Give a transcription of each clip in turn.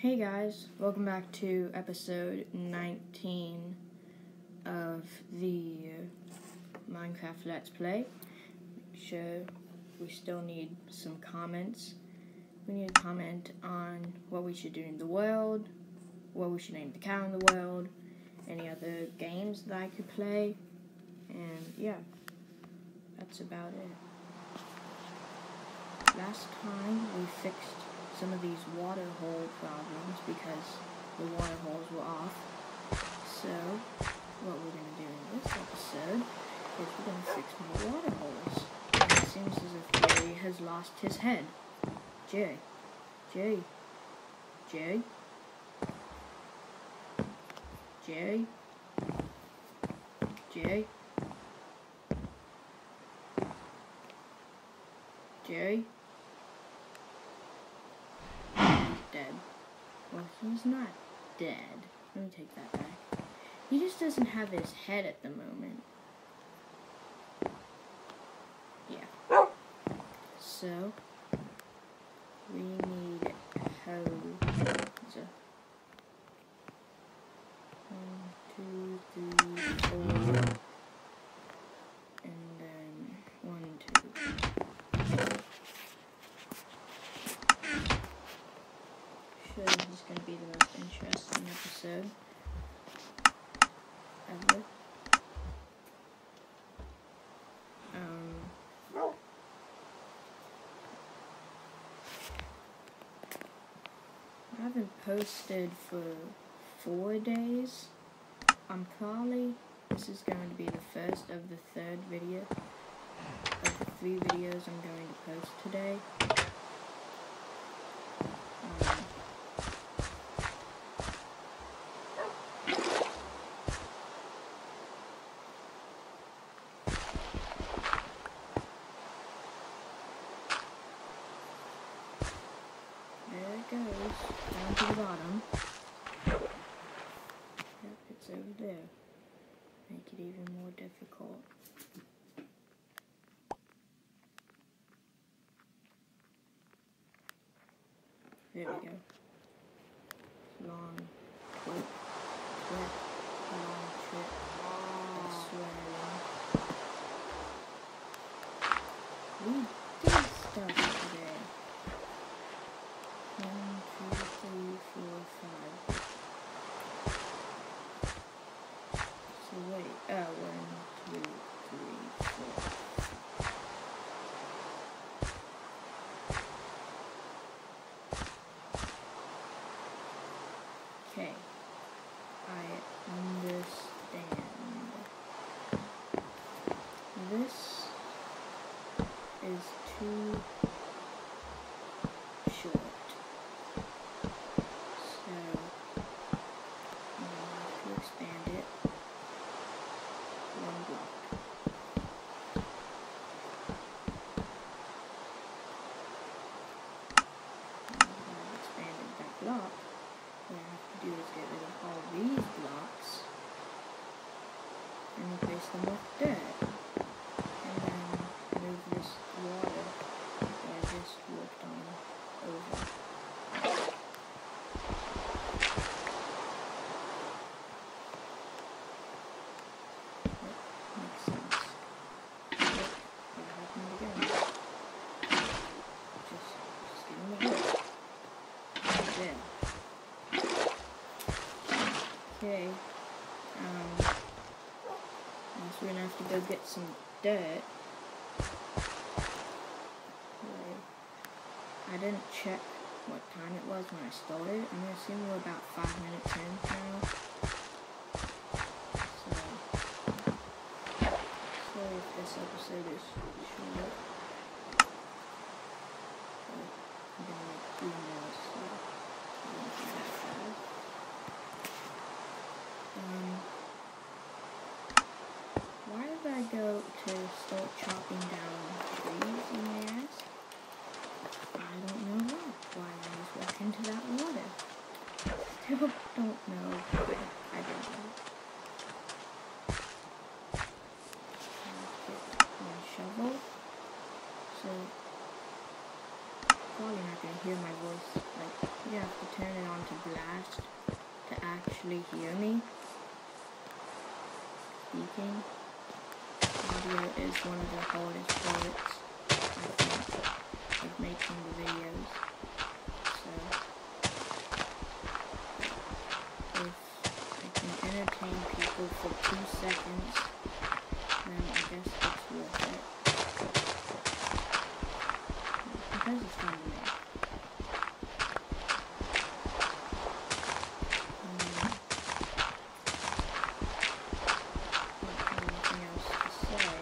Hey guys, welcome back to episode 19 of the Minecraft Let's Play. Make sure we still need some comments. We need a comment on what we should do in the world, what we should name the cow in the world, any other games that I could play, and yeah, that's about it. Last time we fixed some of these water hole problems because the water holes were off. So, what we're going to do in this episode is we're going to fix more water holes. And it seems as if Jerry has lost his head. Jerry. Jerry. Jerry. Jerry. Jerry. Jerry. dead. Well, he's not dead. Let me take that back. He just doesn't have his head at the moment. Yeah. So, we need hose. One, two, three, four. And then one, two. Sure, this is going to be the most interesting episode ever. Um, I haven't posted for four days. I'm probably, this is going to be the first of the third video of the three videos I'm going to post today. Um, There goes, down to the bottom. Yep, it's over there. Make it even more difficult. There we go. Long trip, trip, long trip. I swear. We did stuff today. One, two, three, four, five. So wait, uh, one, two, three, four. Okay, I understand. This is too short. So I'm gonna have to expand it one block. And if I expanded that block, what I have to do is get rid of all these blocks and replace them with dirt. And then move this water that I just worked on over. Yep, makes sense. Yep, that happened again. Just, just give me the wood. There. Okay. Um, guess we're gonna have to go get some dirt. I didn't check what time it was when I started. I'm gonna assume we're about five minutes in now. So, if this episode is short. I'm gonna Still don't know I don't get my shovel. So, probably not gonna hear my voice like you have to turn it on to blast to actually hear me speaking. Audio is one of the hardest parts, of making the videos. So, if I can entertain people for two seconds, then I guess it's worth it. Because it's fun to make. Um, anything else to say?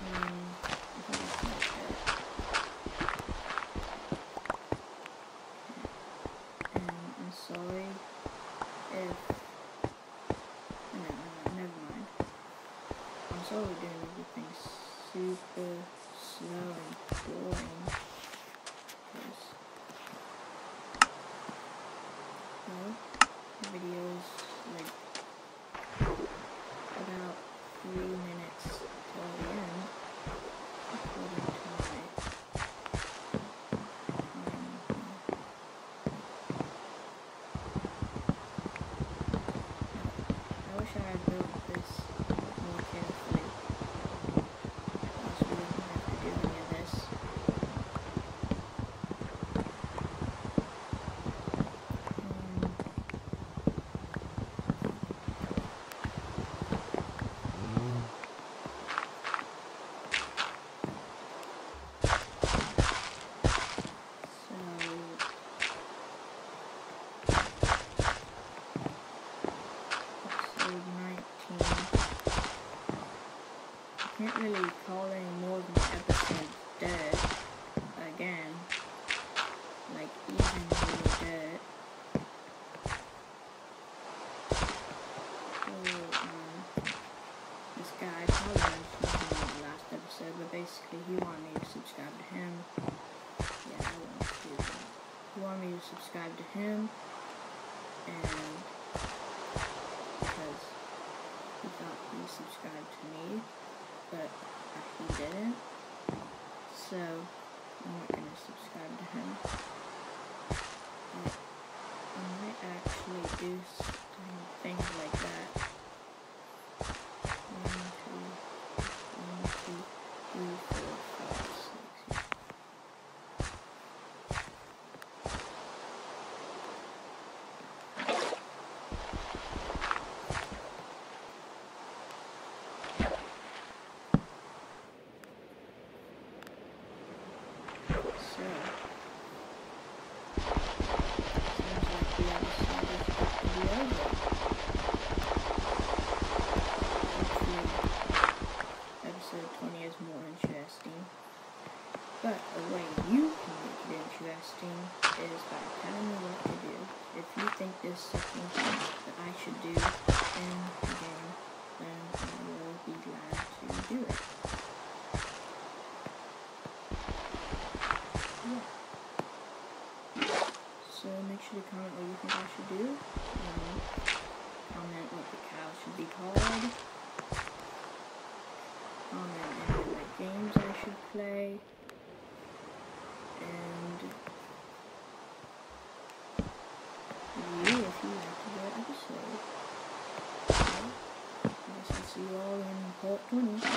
Um, I think that's about it. And I'm sorry if. No, no, no, never mind. I'm doing everything super slow and boring. video's like about three minutes till the end, according to my um, I wish I had built this more carefully. Else we wouldn't have to do any of this. Um, so episode 19. I can't really call any more than episodes dead again. Like, even really dead. So, um, this guy probably mentioned in the last episode, but basically he wanted me to subscribe to him. Yeah, I want to. He wanted me to subscribe to him, and because he thought he subscribed to me, but he didn't. So I'm not gonna subscribe to him. But I might actually do some things like But the way you can make it interesting is by telling me what to do. If you think there's something that I should do in the game, then I will be glad to do it. Yeah. So make sure to comment what you think I should do. And comment what the cow should be called. Mm-hmm.